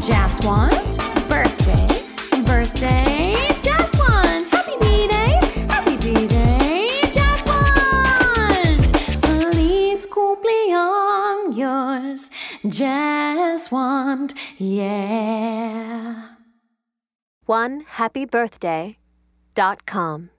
Jashwanth, birthday, birthday, Jashwanth. Happy B-Day, happy B-Day, Jashwanth. Feliz cumpleaños, wand. yeah. One happy birthday dot com.